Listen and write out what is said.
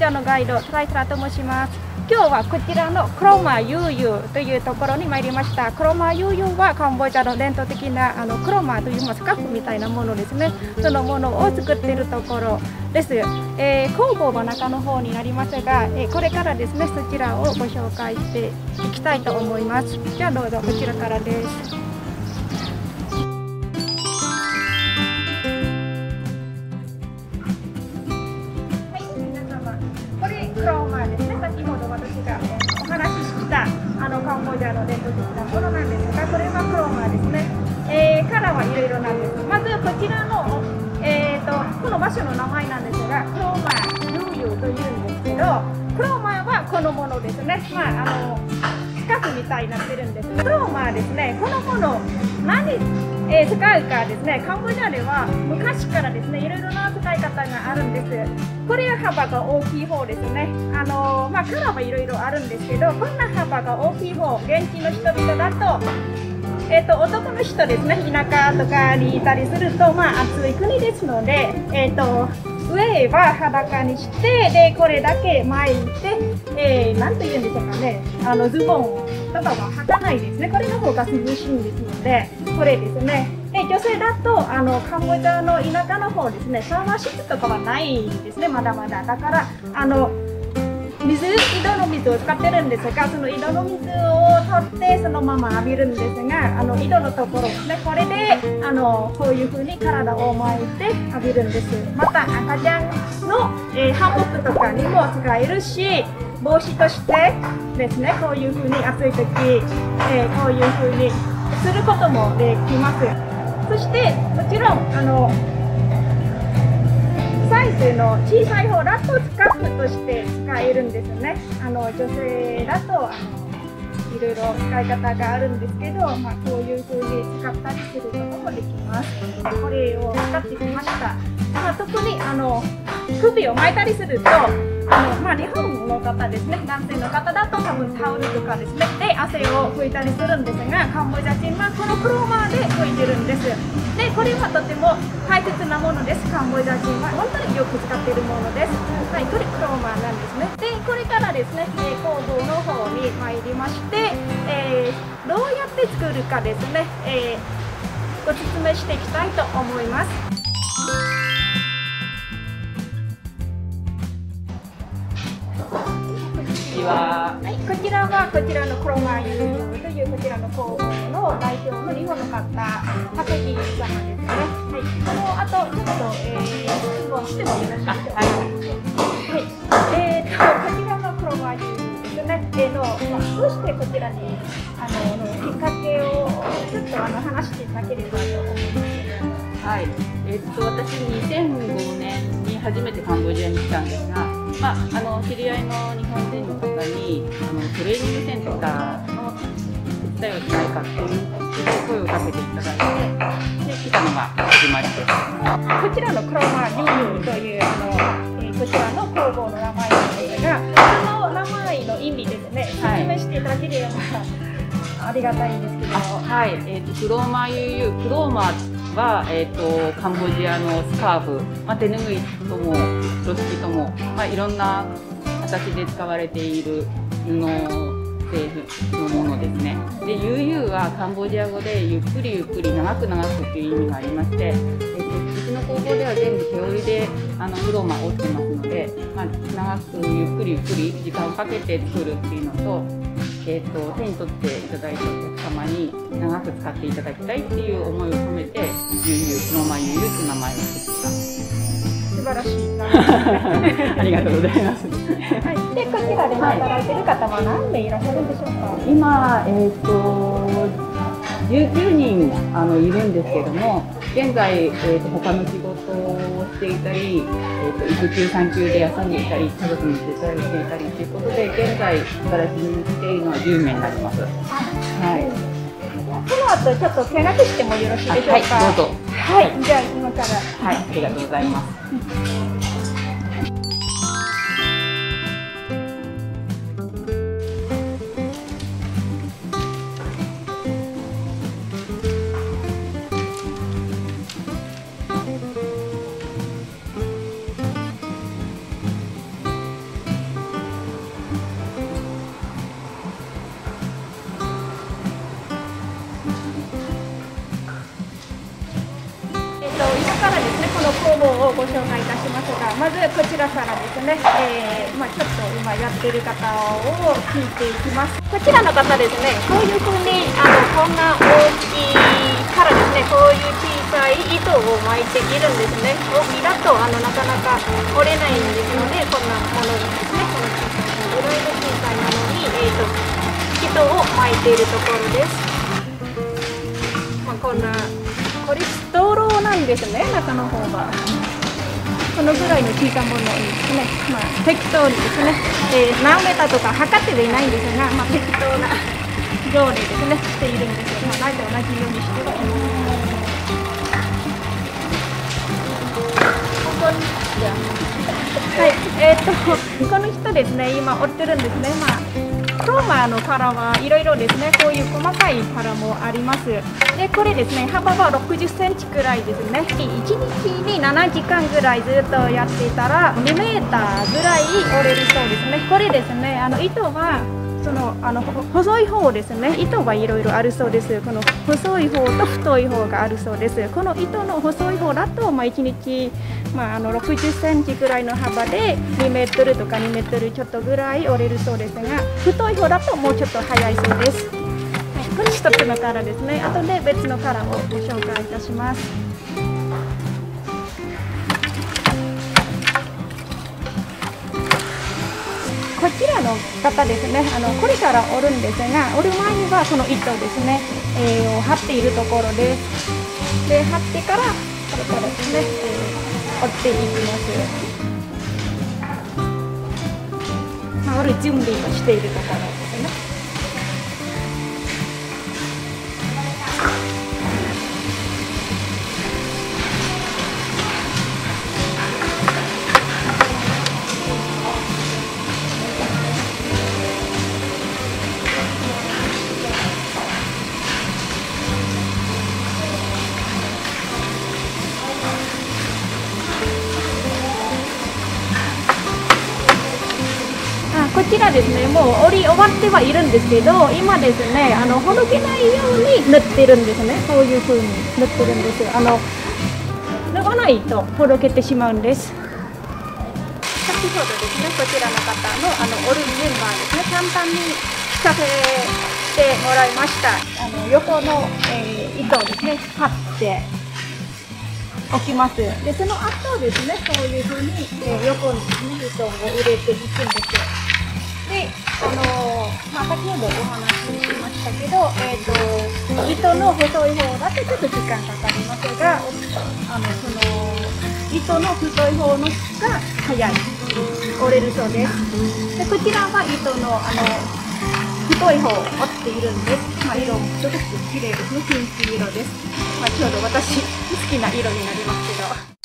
こんにちは。カンボジアのガイド、トライトラと申します。今日はこちらのクロマユーユーというところに参りました。クロマユーユーはカンボジアの伝統的なあのクロマというスカーフみたいなものですね。そのものを作っているところです。えー、工房の中の方になりますが、えー、これからですね、そちらをご紹介していきたいと思います。じゃあどうぞこちらからです。なんです。まずこちらの、えーと、この場所の名前なんですがクローマールーユーというんですけどクローマーはこのものですね。まああの四角みたいになってるんです。クローマーですねこのもの何えー、使うかですね。カンボジアでは昔からですねいろいろな使い方があるんです。これは幅が大きい方ですね。あのまあカラーはいろいろあるんですけどこんな幅が大きい方現地の人々だとえーと、男の人ですね。田舎とかにいたりすると、まあ、暑い国ですので、えーと、上は裸にしてでこれだけ巻いて、えー、なんと言うんでしょうかね。あのズボンとかは履かないですね。これの方が涼しいんですのでこれですね。で女性だとあのカンボジアの田舎の方ですね。シャワー室とかはないんですね。まだまだ。だからあの水井戸の水を使ってるんですがその井戸の水を取ってそのまま浴びるんですがあの井戸のところですねこれであのこういう風に体を巻いて浴びるんです。また赤ちゃんの、えー、ハンモックとかにも使えるし帽子としてですねこういう風に暑い時、えー、こういう風にすることもできますそしてもちろんあのサイズの小さい方ラストスカーフとして使えるんですね。あの女性だとあのいろいろ使い方があるんですけど、まあ、こういう風に使ったりすることもできます。これを使ってきました、まあ、特にあの首を巻いたりするとあの、まあ、日本の方ですね男性の方だと多分タオルとかですねで汗を拭いたりするんですがカンボジア人はこのクローマーで拭いてるんです。でこれはとても大切なものです。カンボジア人は本当によく使っているものです。はいこれクローマーなんですね。でこれからですね工房の方に参りまして、えー、どうやって作るかですね、えー、ご説明していきたいと思います。ちは。はい、こちらはこちらのクロマユというこちらの工房の代表の日本の方、竹木様ですね。はい、この後ちょっと、えー、質問してもよろしいでしょうか。はい。えー、とこちらのクロマユですね。えーのまあ、どうしてこちらにあのきっかけをちょっとあの話していただければと思います。はい。えー、っと私2005年に初めてカンボジアに来たんですが。まあ、あの知り合い。の日本人の方にあのトレーニングセンターの手伝いをしたいかっていう声をかけていただいてで来たのが始まりですこちらのクロマリーというあの、えー、こちらの工房の名前なんですがその名前の意味ですね説明していただければ、はい、ありがたいんですけどはい、えーと、クローマーユーユークローマーは、えーと、カンボジアのスカーフ、まあ、手ぬぐいとも風呂敷とも、まあ、いろんな形で使われている布製のものですね。で、悠々はカンボジア語でゆっくりゆっくり長く長くっていう意味がありまして、えーと、うちの工房では全部手織りであのフローマ折ってますので、まあ、長くゆっくりゆっくり時間をかけて作るっていうのと、えーと、手に取っていただいたお客様に長く使っていただきたいっていう思いを込めて「ゆうゆうのまゆゆ」って名前を付けた。素晴らしい。ありがとうございます、はい、でこちらで働いてる方は何名いらっしゃるんでしょうか？今えっ、ー、と19人あのいるんですけども現在、えーと、他の仕事をしていたり、えーと、育休産休で休んでいたり家族に手伝いをしていたりということで現在働きに来ているのは10名になります。はいこの後ちょっと見学してもよろしいでしょうか？はい、どうぞ。はい、じゃあ今から。はい、ありがとうございます。の工房をご紹介いたしますがまずこちらからですね、えーまあ、ちょっと今やってる方を聞いていきます。こちらの方ですねこういうふうにあのこんな大きいからですねこういう小さい糸を巻いているんですね。大きいだとあのなかなか折れないんですのでこんなものにですねこの小さいいろいろ小さいものに、えー、と糸を巻いているところです。まあ、こんなこれなんですね中の方がこのぐらいの小さいものにですね、まあ、適当にですね、えー何メーターとか測ってはいないんですが、まあ、適当な量でですね。しているんですよ、まあ、大体同じようにしてるここにはい、えー、とこの人ですね。今折ってるんですね。まあクローマーの殻はいろいろですねこういう細かい殻もあります。でこれですね幅は60センチくらいですね。1日に7時間ぐらいずっとやっていたら2メーターぐらい折れるそうですね。これですねあの糸はそのあの細い方ですね糸がいろいろあるそうです。この細い方と太い方があるそうです。この糸の細い方だと、まあ、1日、まあ、あの60センチぐらいの幅で2メートルとか2メートルちょっとぐらい折れるそうですが太い方だともうちょっと早いそうです、はい、これ一つの柄ですね。後で別の柄をご紹介いたします。ちらの方ですね、あのこれから折るんですが、折る前にはこの糸ですね、えーを貼っているところです。で、貼ってから、これからですね、えー折っていきます。まあ、折る準備をしているところですね、もう折り終わってはいるんですけど、今ですね、あのほどけないように塗ってるんですね。こういう風に塗ってるんです。あの脱がないとほどけてしまうんです。先ほどですね、こちらの方のあの折る順番ですね、簡単に聞かせてもらいました。あの横の、えー糸をですね、貼って置きます。で、その後ですね、こういう風に、えー横にですね、糸を入れていくんですで、あのーまあ、先ほどお話ししましたけど、えっ、と、糸の細い方だとちょっと時間かかりますが、あの、その、糸の太い方のが早い、折れるそうです。で、こちらは糸の、あの、太い方を折っているんです。まあ、色もすごく綺麗ですね。ピンク色です。まあ、ちょうど私好きな色になりますけど。